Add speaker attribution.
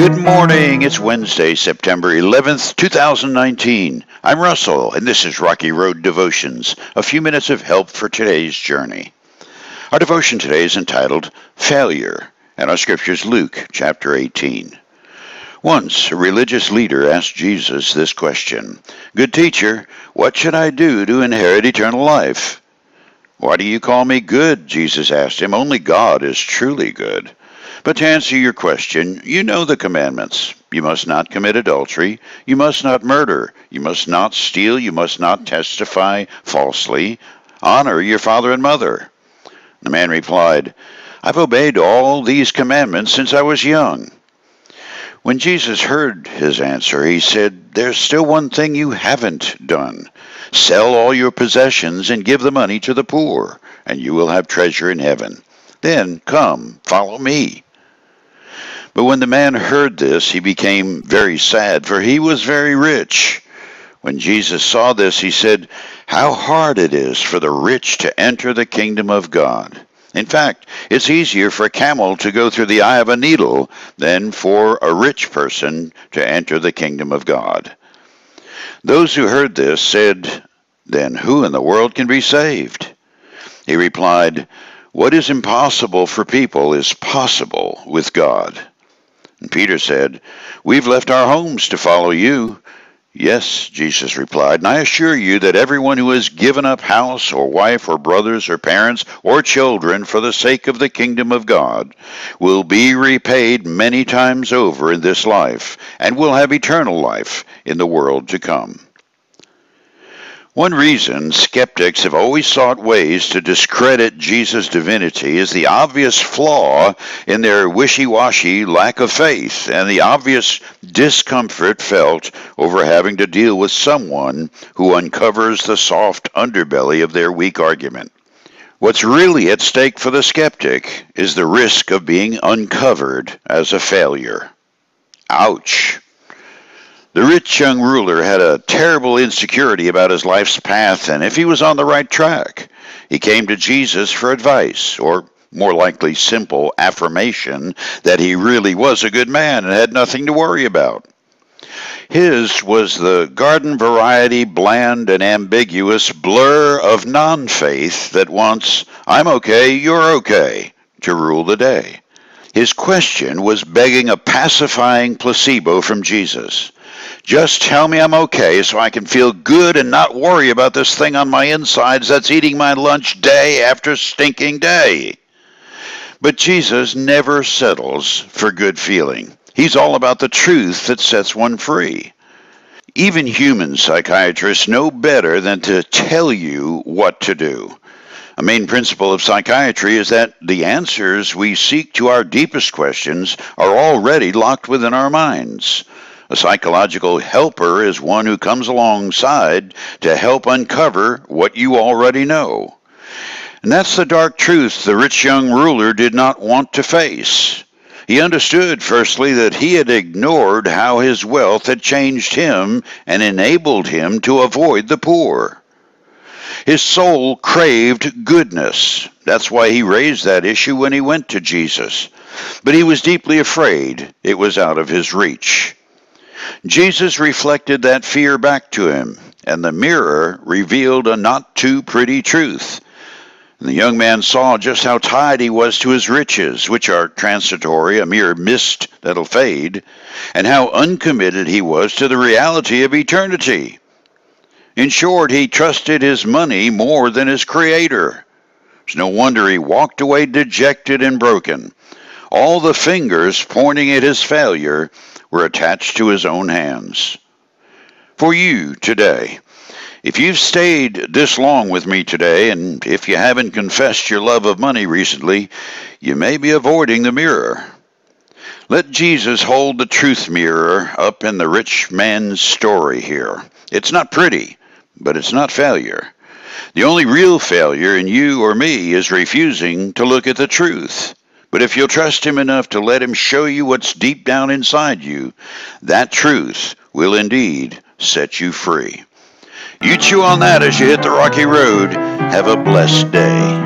Speaker 1: Good morning. It's Wednesday, September 11th, 2019. I'm Russell, and this is Rocky Road Devotions, a few minutes of help for today's journey. Our devotion today is entitled Failure, and our scripture is Luke chapter 18. Once a religious leader asked Jesus this question Good teacher, what should I do to inherit eternal life? Why do you call me good? Jesus asked him. Only God is truly good. But to answer your question, you know the commandments. You must not commit adultery. You must not murder. You must not steal. You must not testify falsely. Honor your father and mother. The man replied, I've obeyed all these commandments since I was young. When Jesus heard his answer, he said, There's still one thing you haven't done. Sell all your possessions and give the money to the poor, and you will have treasure in heaven. Then come, follow me. But when the man heard this, he became very sad, for he was very rich. When Jesus saw this, he said, How hard it is for the rich to enter the kingdom of God. In fact, it's easier for a camel to go through the eye of a needle than for a rich person to enter the kingdom of God. Those who heard this said, Then who in the world can be saved? He replied, What is impossible for people is possible with God. And Peter said, We've left our homes to follow you. Yes, Jesus replied, and I assure you that everyone who has given up house or wife or brothers or parents or children for the sake of the kingdom of God will be repaid many times over in this life and will have eternal life in the world to come. One reason skeptics have always sought ways to discredit Jesus' divinity is the obvious flaw in their wishy washy lack of faith and the obvious discomfort felt over having to deal with someone who uncovers the soft underbelly of their weak argument. What's really at stake for the skeptic is the risk of being uncovered as a failure. Ouch. The rich young ruler had a terrible insecurity about his life's path and if he was on the right track. He came to Jesus for advice, or more likely simple affirmation that he really was a good man and had nothing to worry about. His was the garden variety, bland and ambiguous blur of non faith that wants, I'm okay, you're okay, to rule the day. His question was begging a pacifying placebo from Jesus. Just tell me I'm okay so I can feel good and not worry about this thing on my insides that's eating my lunch day after stinking day. But Jesus never settles for good feeling. He's all about the truth that sets one free. Even human psychiatrists know better than to tell you what to do. A main principle of psychiatry is that the answers we seek to our deepest questions are already locked within our minds. A psychological helper is one who comes alongside to help uncover what you already know. And that's the dark truth the rich young ruler did not want to face. He understood, firstly, that he had ignored how his wealth had changed him and enabled him to avoid the poor. His soul craved goodness. That's why he raised that issue when he went to Jesus. But he was deeply afraid it was out of his reach. Jesus reflected that fear back to him, and the mirror revealed a not too pretty truth. And the young man saw just how tied he was to his riches, which are transitory, a mere mist that'll fade, and how uncommitted he was to the reality of eternity. In short, he trusted his money more than his Creator. It's no wonder he walked away dejected and broken, all the fingers pointing at his failure were attached to his own hands. For you today, if you've stayed this long with me today, and if you haven't confessed your love of money recently, you may be avoiding the mirror. Let Jesus hold the truth mirror up in the rich man's story here. It's not pretty, but it's not failure. The only real failure in you or me is refusing to look at the truth. But if you'll trust Him enough to let Him show you what's deep down inside you, that truth will indeed set you free. You chew on that as you hit the rocky road. Have a blessed day.